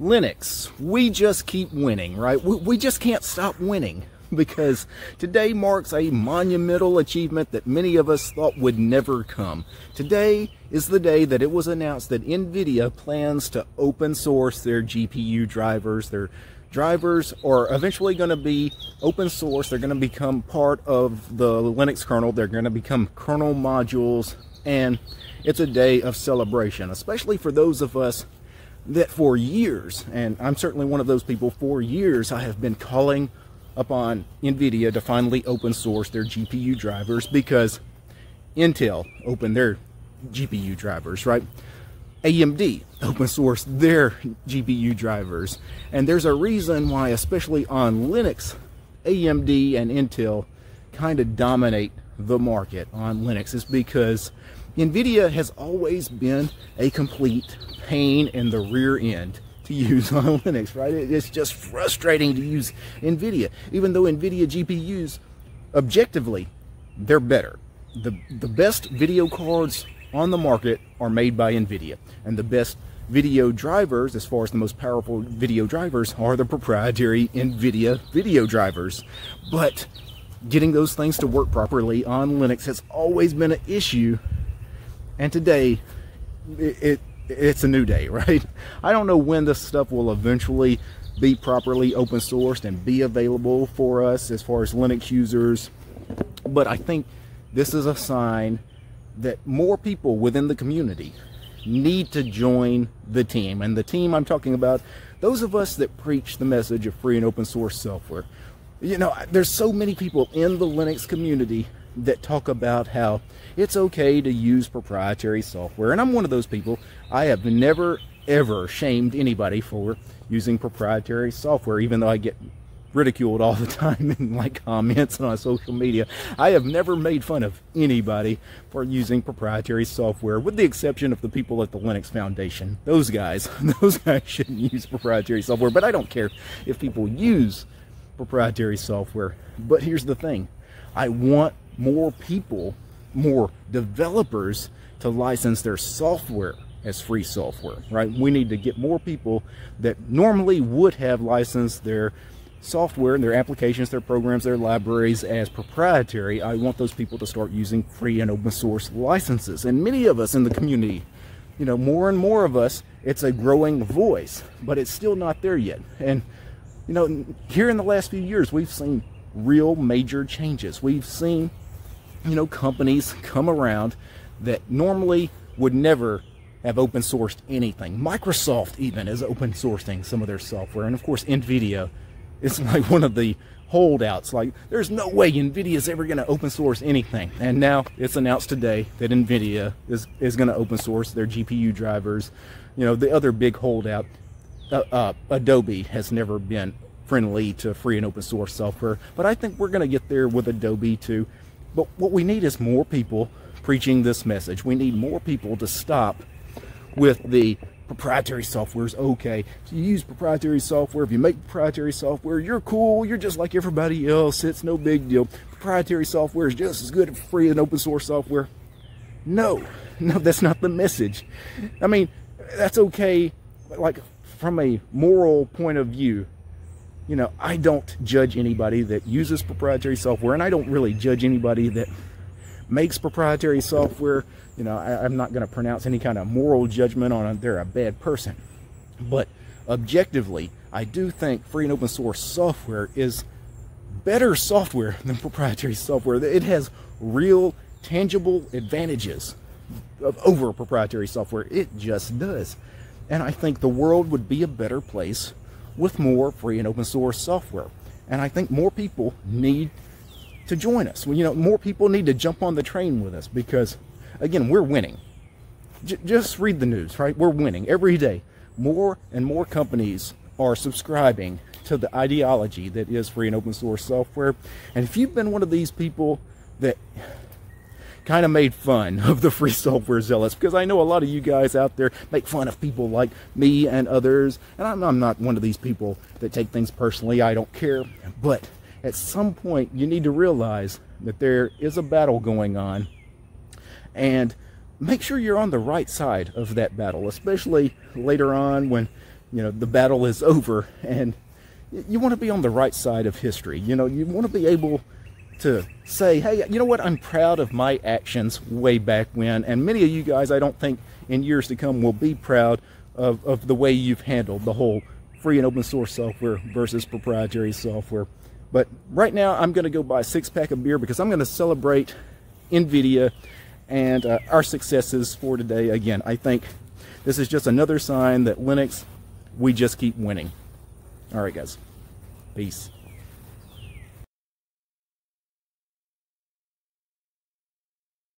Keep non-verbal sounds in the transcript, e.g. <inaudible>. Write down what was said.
Linux, we just keep winning, right? We, we just can't stop winning <laughs> because today marks a monumental achievement that many of us thought would never come. Today is the day that it was announced that NVIDIA plans to open source their GPU drivers. Their drivers are eventually going to be open source. They're going to become part of the Linux kernel. They're going to become kernel modules. And it's a day of celebration, especially for those of us that for years, and I'm certainly one of those people, for years I have been calling upon NVIDIA to finally open source their GPU drivers because Intel opened their GPU drivers, right? AMD open source their GPU drivers. And there's a reason why, especially on Linux, AMD and Intel kind of dominate the market on Linux is because NVIDIA has always been a complete pain in the rear end to use <laughs> on Linux, right? It's just frustrating to use NVIDIA, even though NVIDIA GPUs, objectively, they're better. The, the best video cards on the market are made by NVIDIA, and the best video drivers, as far as the most powerful video drivers, are the proprietary NVIDIA video drivers. But getting those things to work properly on Linux has always been an issue, and today it, it it's a new day, <laughs> right? I don't know when this stuff will eventually be properly open sourced and be available for us as far as Linux users, but I think this is a sign that more people within the community need to join the team. And the team I'm talking about, those of us that preach the message of free and open source software. You know, there's so many people in the Linux community that talk about how it's okay to use proprietary software. And I'm one of those people. I have never, ever shamed anybody for using proprietary software, even though I get ridiculed all the <laughs> time in like comments on social media. I have never made fun of anybody for using proprietary software, with the exception of the people at the Linux Foundation. Those guys, <laughs> those guys shouldn't use proprietary software, but I don't care if people use proprietary software. But here's the thing. I want more people, more developers to license their software as free software, right? We need to get more people that normally would have licensed their software and their applications, their programs, their libraries as proprietary. I want those people to start using free and open source licenses. And many of us in the community, you know, more and more of us, it's a growing voice, but it's still not there yet. And, you know, here in the last few years, we've seen real major changes. We've seen you know, companies come around that normally would never have open sourced anything. Microsoft even is open sourcing some of their software. And of course, NVIDIA is <laughs> like one of the holdouts. Like, there's no way NVIDIA is ever going to open source anything. And now it's announced today that NVIDIA is, is going to open source their GPU drivers. You know, the other big holdout, uh, uh, Adobe has never been friendly to free and open source software. But I think we're going to get there with Adobe too. But what we need is more people preaching this message. We need more people to stop with the proprietary software is okay. So you use proprietary software. If you make proprietary software, you're cool. You're just like everybody else. It's no big deal. Proprietary software is just as good as free and open source software. No, <laughs> no, that's not the message. I mean, that's okay, like from a moral point of view you know, I don't judge anybody that uses proprietary software, and I don't really judge anybody that makes proprietary software. You know, I, am not going to pronounce any kind of moral judgment on them. They're a bad person. But objectively, I do think free and open source software is better software <laughs> than proprietary software. It has real, tangible advantages over proprietary software. It just does. And I think the world would be a better place with more free and open source software. And I think more people need to join us. You know, more people need to jump on the train with us because, again, we're winning. J just read the news, right? We're winning every day. More and more companies are subscribing to the ideology that is free and open source software. And if you've been one of these people that kind of made fun <laughs> of the free software zealots because I know a lot of you guys out there make fun of people like me and others. And I'm, I'm not one of these people that take things personally. I don't care. But at some point, you need to realize that there is a battle going on. And make sure you're on the right side of that battle, especially later on when you know, the battle is over and you want to be on the right side of history. You know, you want to be able to say, hey, you know what, I'm proud of my actions way back when. And many of you guys, I don't think in years to come, will be proud of, of the way you've handled the whole free and open source software versus proprietary software. But right now, I'm going to go buy a six pack of beer because I'm going to celebrate NVIDIA and uh, our successes for today. Again, I think this is just another sign that Linux, we just keep winning. All right, guys. Peace.